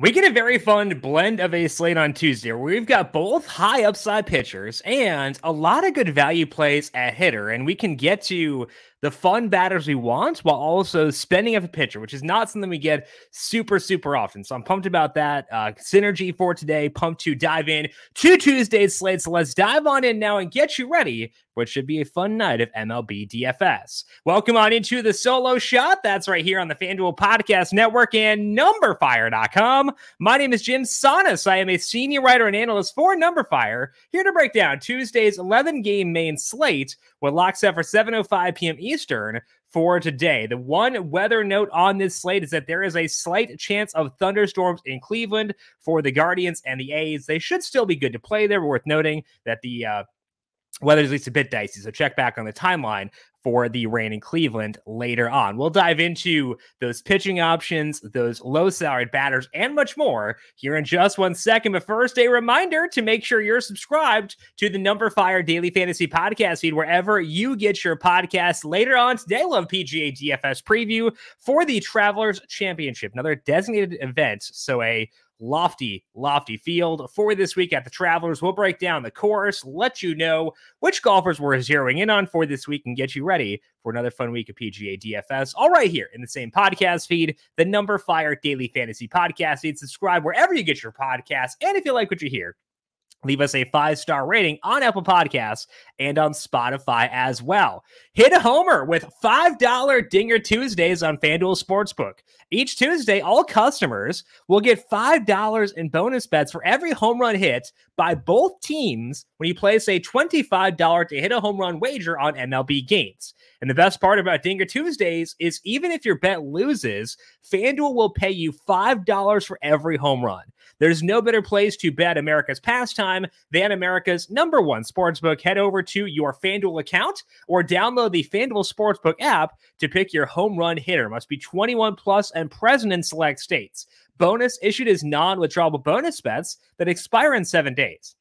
We get a very fun blend of a slate on Tuesday where we've got both high upside pitchers and a lot of good value plays at hitter. And we can get to the fun batters we want while also spending up a pitcher, which is not something we get super, super often. So I'm pumped about that. Uh, synergy for today, pumped to dive in to Tuesday's slate. So let's dive on in now and get you ready for what should be a fun night of MLB DFS. Welcome on into the solo shot. That's right here on the FanDuel Podcast Network and numberfire.com. My name is Jim Sannes. I am a senior writer and analyst for Numberfire, here to break down Tuesday's 11 game main slate with locks up for 7.05 p.m. Eastern for today. The one weather note on this slate is that there is a slight chance of thunderstorms in Cleveland for the Guardians and the A's. They should still be good to play there. Worth noting that the uh, weather is at least a bit dicey. So check back on the timeline for the rain in Cleveland later on. We'll dive into those pitching options, those low salaried batters, and much more here in just one second. But first, a reminder to make sure you're subscribed to the Numberfire Daily Fantasy Podcast feed wherever you get your podcasts. Later on today, we'll have PGA DFS preview for the Travelers Championship, another designated event. So a lofty, lofty field for this week at the Travelers. We'll break down the course, let you know which golfers we're zeroing in on for this week, and get you ready for another fun week of PGA DFS. All right, here in the same podcast feed, the Numberfire Daily Fantasy Podcast feed. Subscribe wherever you get your podcasts. And if you like what you hear, leave us a five star rating on Apple Podcasts and on Spotify as well. Hit a homer with $5 Dinger Tuesdays on FanDuel Sportsbook. Each Tuesday, all customers will get $5 in bonus bets for every home run hit by both teams when you place a $25 to hit a home run wager on MLB games. And the best part about Dinger Tuesdays is even if your bet loses, FanDuel will pay you $5 for every home run. There's no better place to bet America's pastime than America's number one sportsbook. Head over to your FanDuel account or download the FanDuel Sportsbook app to pick your home run hitter. Must be 21 plus and present in select states. Bonus issued as non withdrawable bonus bets that expire in seven days.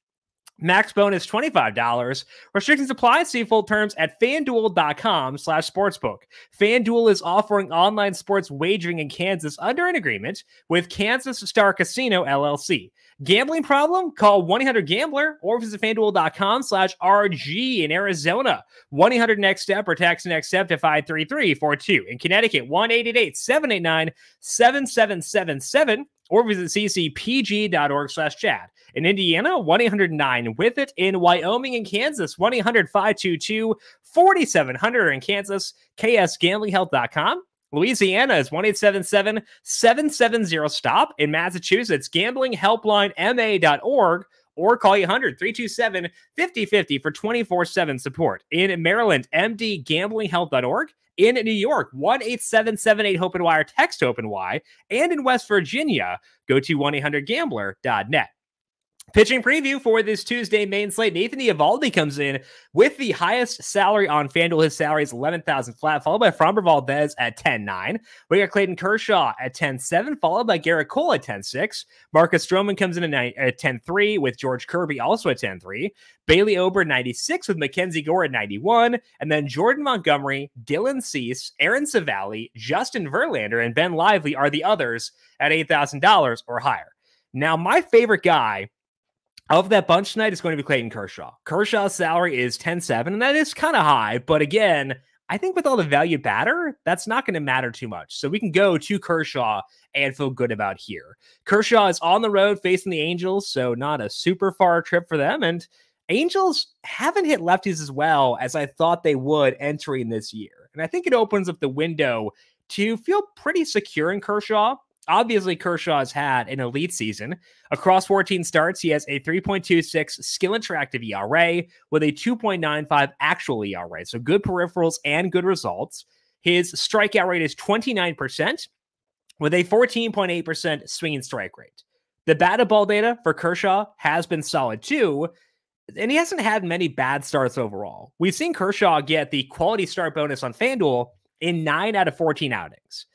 Max bonus $25. Restrictions apply. See full terms at fanduel.com slash sportsbook. FanDuel is offering online sports wagering in Kansas under an agreement with Kansas Star Casino LLC. Gambling problem? Call 1-800-GAMBLER or visit fanduel.com slash RG in Arizona. 1-800-NEXT-STEP or text NEXT STEP to 53342. In Connecticut, 1-888-789-7777 or visit ccpg.org slash chat. In Indiana, 1 800 9 with it. In Wyoming and Kansas, 1 800 522 4700. In Kansas, ksgamblinghelp.com. Louisiana is 1 877 770 STOP. In Massachusetts, gamblinghelplinema.org or call 800 327 5050 for 24 7 support. In Maryland, mdgamblinghelp.org. In New York, 1 8778 Open Wire, text Open Y. And in West Virginia, go to 1 800 gambler.net. Pitching preview for this Tuesday main slate. Nathan Eovaldi comes in with the highest salary on FanDuel. His salary is 11,000 flat, followed by Framber Valdez at 10-9. We got Clayton Kershaw at 10-7, followed by Gerrit Cole at 10-6. Marcus Stroman comes in at 10-3 with George Kirby also at 10-3. Bailey Ober 96 with Mackenzie Gore at 91. And then Jordan Montgomery, Dylan Cease, Aaron Civale, Justin Verlander, and Ben Lively are the others at $8,000 or higher. Now, my favorite guy of that bunch tonight is going to be Clayton Kershaw. Kershaw's salary is 10-7, and that is kind of high. But again, I think with all the value batter, that's not going to matter too much. So we can go to Kershaw and feel good about here. Kershaw is on the road facing the Angels, so not a super far trip for them. And Angels haven't hit lefties as well as I thought they would entering this year. And I think it opens up the window to feel pretty secure in Kershaw obviously Kershaw has had an elite season. Across 14 starts, he has a 3.26 skill interactive ERA with a 2.95 actual ERA. So good peripherals and good results. His strikeout rate is 29% with a 14.8% swinging strike rate. The batted ball data for Kershaw has been solid too, and he hasn't had many bad starts overall. We've seen Kershaw get the quality start bonus on FanDuel in nine out of 14 outings.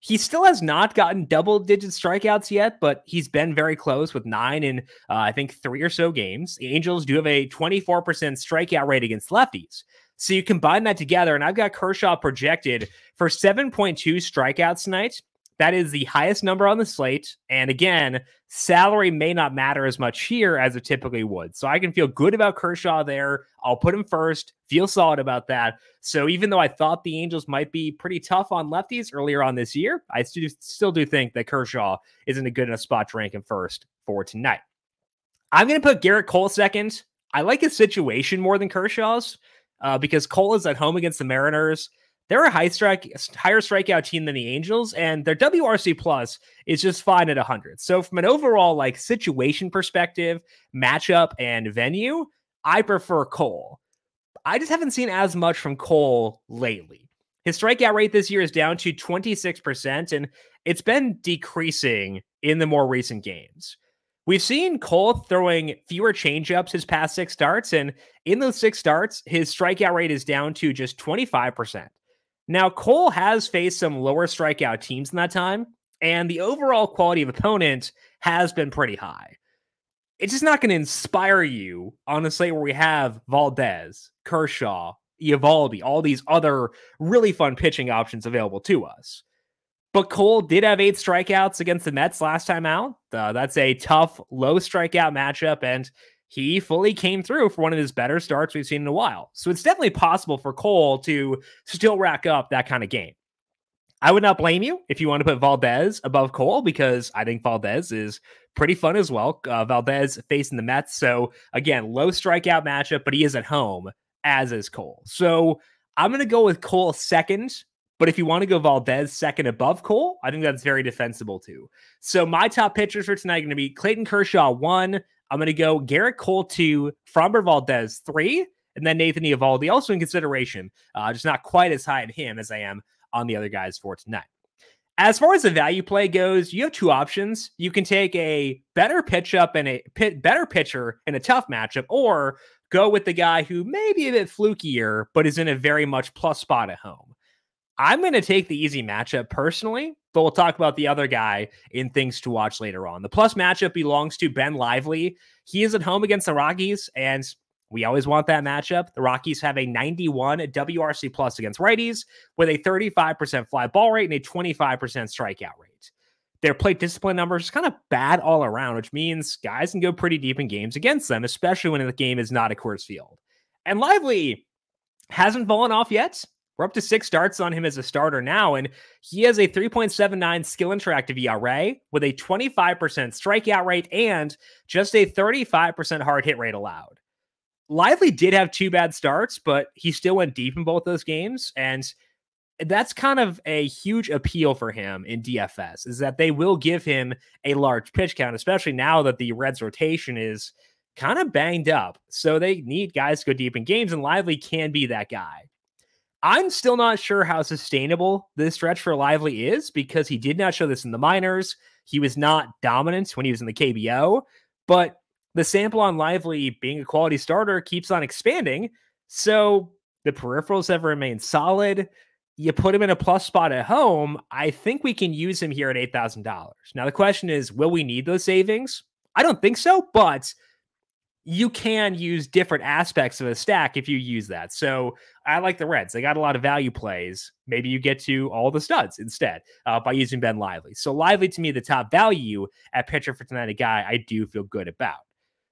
He still has not gotten double digit strikeouts yet, but he's been very close with nine in, uh, I think, three or so games. The Angels do have a 24% strikeout rate against lefties. So you combine that together, and I've got Kershaw projected for 7.2 strikeouts tonight, That is the highest number on the slate. And again, salary may not matter as much here as it typically would. So I can feel good about Kershaw there. I'll put him first, feel solid about that. So even though I thought the Angels might be pretty tough on lefties earlier on this year, I still do think that Kershaw is in a good enough spot to rank him first for tonight. I'm going to put Gerrit Cole second. I like his situation more than Kershaw's uh, because Cole is at home against the Mariners. They're a high strike, higher strikeout team than the Angels, and their WRC plus is just fine at 100. So, from an overall like situation perspective, matchup, and venue, I prefer Cole. I just haven't seen as much from Cole lately. His strikeout rate this year is down to 26%, and it's been decreasing in the more recent games. We've seen Cole throwing fewer changeups his past six starts, and in those six starts, his strikeout rate is down to just 25%. Now, Cole has faced some lower strikeout teams in that time, and the overall quality of opponent has been pretty high. It's just not going to inspire you on a slate where we have Valdez, Kershaw, Eovaldi, all these other really fun pitching options available to us. But Cole did have eight strikeouts against the Mets last time out. Uh, that's a tough, low strikeout matchup, and he fully came through for one of his better starts we've seen in a while. So it's definitely possible for Cole to still rack up that kind of game. I would not blame you if you want to put Valdez above Cole because I think Valdez is pretty fun as well. Uh, Valdez facing the Mets. So again, low strikeout matchup, but he is at home, as is Cole. So I'm going to go with Cole second but if you want to go Valdez second above Cole, I think that's very defensible too. So my top pitchers for tonight are going to be Clayton Kershaw one. I'm going to go Gerrit Cole two, Framber Valdez three, and then Nathan Eovaldi also in consideration. Uh, just not quite as high in him as I am on the other guys for tonight. As far as the value play goes, you have two options. You can take a better pitch up and a pit, better pitcher in a tough matchup, or go with the guy who may be a bit flukier, but is in a very much plus spot at home. I'm going to take the easy matchup personally, but we'll talk about the other guy in things to watch later on. The plus matchup belongs to Ben Lively. He is at home against the Rockies, and we always want that matchup. The Rockies have a 91 WRC plus against righties with a 35% fly ball rate and a 25% strikeout rate. Their plate discipline numbers is kind of bad all around, which means guys can go pretty deep in games against them, especially when the game is not a Coors Field. And Lively hasn't fallen off yet. We're up to six starts on him as a starter now, and he has a 3.79 skill interactive ERA with a 25% strikeout rate and just a 35% hard hit rate allowed. Lively did have two bad starts, but he still went deep in both those games. And that's kind of a huge appeal for him in DFS is that they will give him a large pitch count, especially now that the Reds rotation is kind of banged up. So they need guys to go deep in games, and Lively can be that guy. I'm still not sure how sustainable this stretch for Lively is because he did not show this in the minors. He was not dominant when he was in the KBO, but the sample on Lively being a quality starter keeps on expanding. So the peripherals have remained solid. You put him in a plus spot at home. I think we can use him here at $8,000. Now, the question is will we need those savings? I don't think so, but you can use different aspects of a stack if you use that. So I like the Reds. They got a lot of value plays. Maybe you get to all the studs instead uh, by using Ben Lively. So Lively to me, the top value at pitcher for tonight, a guy I do feel good about.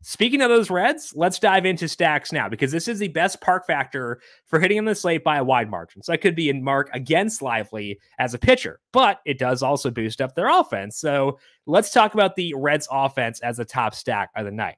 Speaking of those Reds, let's dive into stacks now because this is the best park factor for hitting in the slate by a wide margin. So that could be a mark against Lively as a pitcher, but it does also boost up their offense. So let's talk about the Reds offense as a top stack of the night.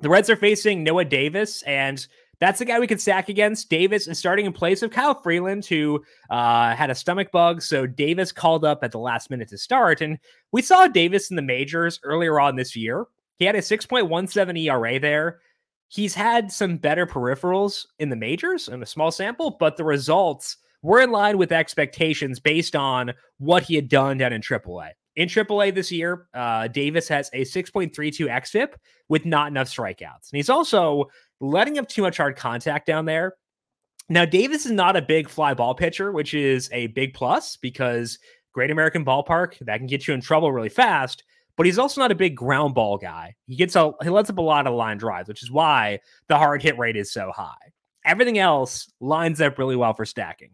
The Reds are facing Noah Davis, and that's the guy we can stack against. Davis is starting in place of Kyle Freeland, who uh, had a stomach bug. So Davis called up at the last minute to start. And we saw Davis in the majors earlier on this year. He had a 6.17 ERA there. He's had some better peripherals in the majors in a small sample, but the results were in line with expectations based on what he had done down in AAA. In AAA this year, uh, Davis has a 6.32 xFIP with not enough strikeouts. And he's also letting up too much hard contact down there. Now, Davis is not a big fly ball pitcher, which is a big plus because Great American Ballpark, that can get you in trouble really fast. But he's also not a big ground ball guy. He gets a he lets up a lot of line drives, which is why the hard hit rate is so high. Everything else lines up really well for stacking.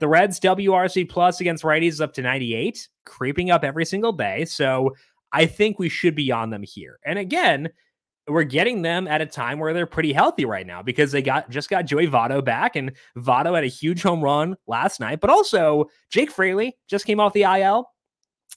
The Reds WRC plus against righties is up to 98, creeping up every single day. So I think we should be on them here. And again, we're getting them at a time where they're pretty healthy right now because they got just got Joey Votto back, and Votto had a huge home run last night. But also Jake Fraley just came off the IL,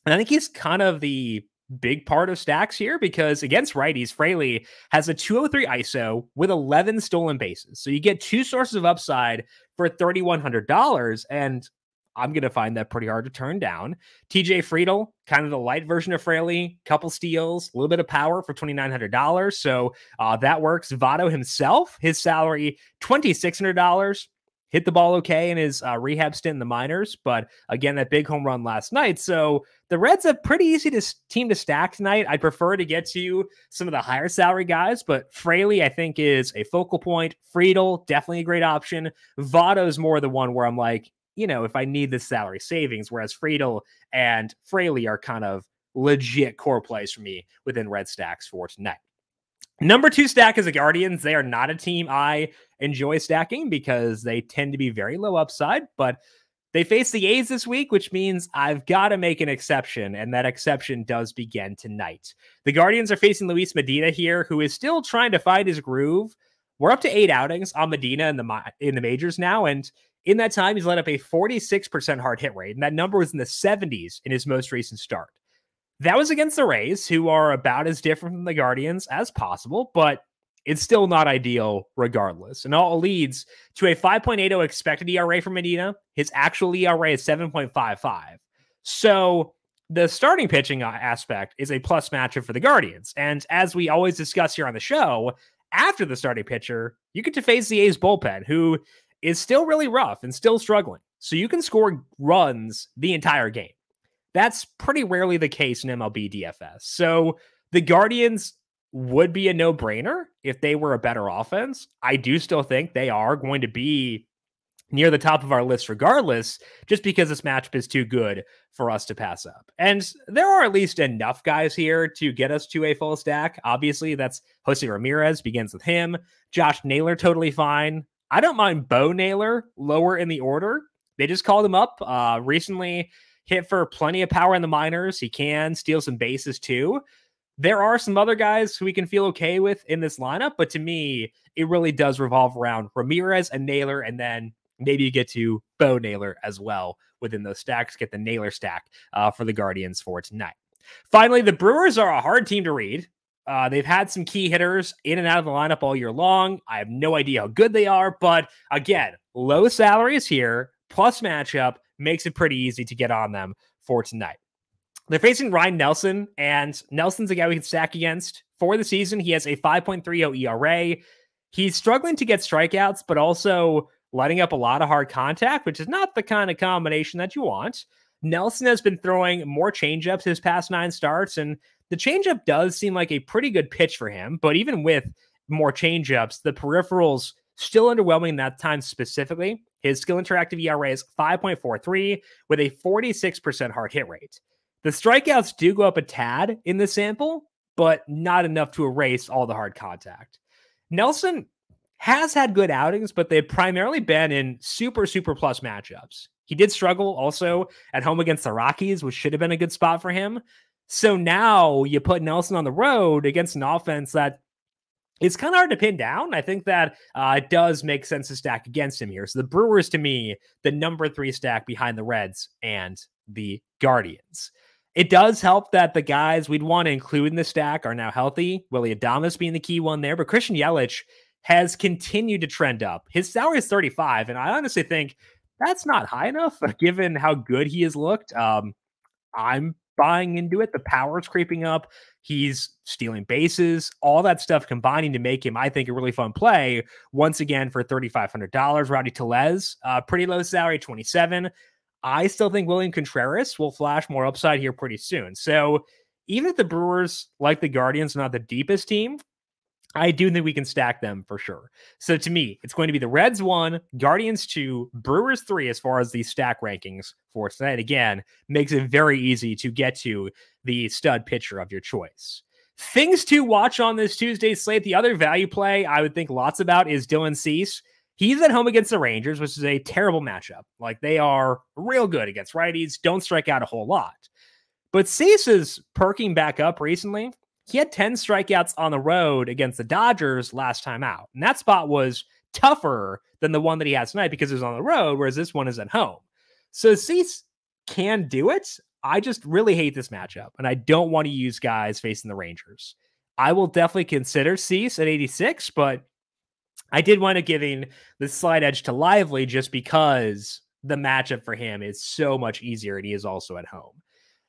and I think he's kind of the big part of stacks here because against righties, Fraley has a 203 ISO with 11 stolen bases. So you get two sources of upside for $3,100. And I'm going to find that pretty hard to turn down. TJ Friedl, kind of the light version of Fraley, couple steals, a little bit of power for $2,900. So uh, that works. Votto himself, his salary, $2,600. Hit the ball okay in his uh, rehab stint in the minors, but again, that big home run last night. So the Reds a pretty easy to, team to stack tonight. I'd prefer to get to some of the higher salary guys, but Fraley, I think, is a focal point. Friedl, definitely a great option. Votto's more the one where I'm like, you know, if I need the salary savings, whereas Friedl and Fraley are kind of legit core plays for me within red stacks for tonight. Number two stack is the Guardians. They are not a team I enjoy stacking because they tend to be very low upside, but they face the A's this week, which means I've got to make an exception, and that exception does begin tonight. The Guardians are facing Luis Medina here, who is still trying to find his groove. We're up to eight outings on Medina in the in the majors now, and in that time, he's led up a 46% hard hit rate, and that number was in the 70s in his most recent start. That was against the Rays, who are about as different from the Guardians as possible, but it's still not ideal regardless. And all leads to a 5.80 expected ERA for Medina. His actual ERA is 7.55. So the starting pitching aspect is a plus matchup for the Guardians. And as we always discuss here on the show, after the starting pitcher, you get to face the A's bullpen, who is still really rough and still struggling. So you can score runs the entire game. That's pretty rarely the case in MLB DFS. So the Guardians would be a no brainer if they were a better offense. I do still think they are going to be near the top of our list regardless, just because this matchup is too good for us to pass up. And there are at least enough guys here to get us to a full stack. Obviously, that's Jose Ramirez begins with him. Josh Naylor, totally fine. I don't mind Bo Naylor lower in the order. They just called him up uh, recently, hit for plenty of power in the minors. He can steal some bases too. There are some other guys who we can feel okay with in this lineup, but to me, it really does revolve around Ramirez and Naylor, and then maybe you get to Bo Naylor as well within those stacks. Get the Naylor stack uh, for the Guardians for tonight. Finally, the Brewers are a hard team to read. Uh, they've had some key hitters in and out of the lineup all year long. I have no idea how good they are, but again, low salaries here, plus matchup makes it pretty easy to get on them for tonight. They're facing Ryan Nelson, and Nelson's a guy we can stack against for the season. He has a 5.30 ERA. He's struggling to get strikeouts, but also letting up a lot of hard contact, which is not the kind of combination that you want. Nelson has been throwing more changeups his past nine starts, and the changeup does seem like a pretty good pitch for him, but even with more changeups, the peripherals still underwhelming that time specifically. His skill interactive ERA is 5.43 with a 46% hard hit rate. The strikeouts do go up a tad in the sample, but not enough to erase all the hard contact. Nelson has had good outings, but they've primarily been in super, super plus matchups. He did struggle also at home against the Rockies, which should have been a good spot for him. So now you put Nelson on the road against an offense that it's kind of hard to pin down. I think that uh, it does make sense to stack against him here. So the Brewers, to me, the number three stack behind the Reds and the Guardians. It does help that the guys we'd want to include in the stack are now healthy. Willy Adames being the key one there, but Christian Yelich has continued to trend up. His salary is 35, and I honestly think that's not high enough given how good he has looked. Um, I'm buying into it. The power's creeping up. He's stealing bases, all that stuff combining to make him, I think, a really fun play. Once again, for $3,500, Rowdy Tellez, uh, pretty low salary, 27. I still think William Contreras will flash more upside here pretty soon. So even if the Brewers, like the Guardians, are not the deepest team, I do think we can stack them for sure. So to me, it's going to be the Reds one, Guardians two, Brewers three, as far as the stack rankings for tonight. Again, makes it very easy to get to the stud pitcher of your choice. Things to watch on this Tuesday slate. The other value play I would think lots about is Dylan Cease. He's at home against the Rangers, which is a terrible matchup. Like they are real good against righties, don't strike out a whole lot. But Cease is perking back up recently. He had 10 strikeouts on the road against the Dodgers last time out. And that spot was tougher than the one that he has tonight because it was on the road, whereas this one is at home. So Cease can do it. I just really hate this matchup, and I don't want to use guys facing the Rangers. I will definitely consider Cease at 86, but I did want to giving the slight edge to Lively just because the matchup for him is so much easier and he is also at home.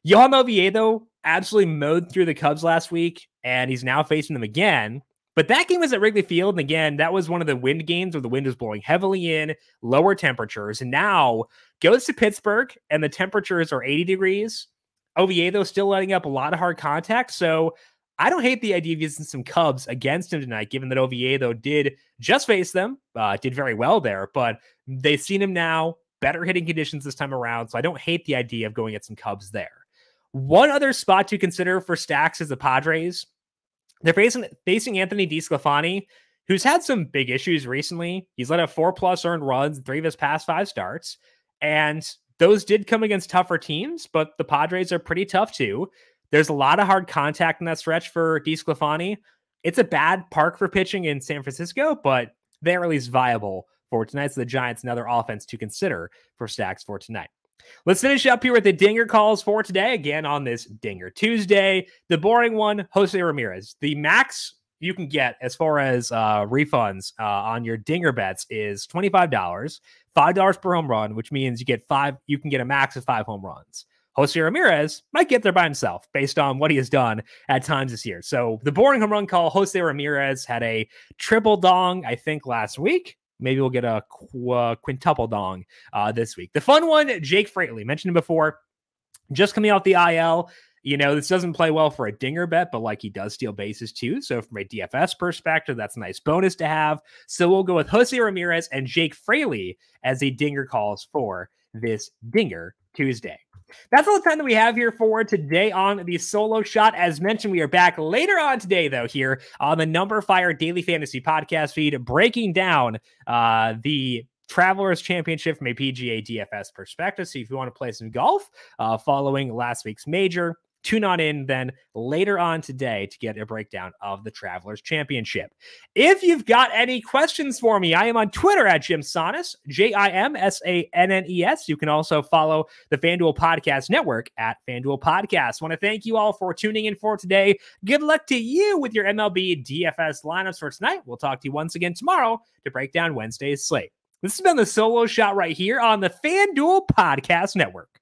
Johan Oviedo absolutely mowed through the Cubs last week, and he's now facing them again. But that game was at Wrigley Field. And again, that was one of the wind games where the wind was blowing heavily in, lower temperatures. And now goes to Pittsburgh, and the temperatures are 80 degrees. Oviedo still letting up a lot of hard contact. So I don't hate the idea of using some Cubs against him tonight, given that Oviedo did just face them, uh, did very well there, but they've seen him now, better hitting conditions this time around. So I don't hate the idea of going at some Cubs there. One other spot to consider for stacks is the Padres. They're facing facing Anthony DeSclafani, who's had some big issues recently. He's let up four plus earned runs three of his past five starts, and those did come against tougher teams. But the Padres are pretty tough too. There's a lot of hard contact in that stretch for DeSclafani. It's a bad park for pitching in San Francisco, but they're at least viable for tonight. So the Giants, another offense to consider for stacks for tonight. Let's finish up here with the dinger calls for today. Again, on this Dinger Tuesday, the boring one, Jose Ramirez. The max you can get as far as uh, refunds uh, on your dinger bets is $25, $5 per home run, which means you get five, you can get a max of five home runs. Jose Ramirez might get there by himself based on what he has done at times this year. So the boring home run call, Jose Ramirez had a triple dong, I think, last week. Maybe we'll get a qu- uh, quintuple dong uh, this week. The fun one, Jake Fraley, mentioned him before, just coming off the IL. You know, this doesn't play well for a dinger bet, but like he does steal bases too. So from a DFS perspective, that's a nice bonus to have. So we'll go with Jose Ramirez and Jake Fraley as a dinger calls for this Dinger Tuesday. That's all the time that we have here for today on the solo shot. As mentioned, we are back later on today, though, here on the numberFire Daily Fantasy Podcast feed, breaking down uh, the Travelers Championship from a PGA DFS perspective. So if you want to play some golf uh, following last week's major, tune on in then later on today to get a breakdown of the Travelers Championship. If you've got any questions for me, I am on Twitter at Jim Sannes, J I M S A N N E S. You can also follow the FanDuel Podcast Network at FanDuel Podcast. Want to thank you all for tuning in for today. Good luck to you with your MLB DFS lineups for tonight. We'll talk to you once again tomorrow to break down Wednesday's slate. This has been the solo shot right here on the FanDuel Podcast Network.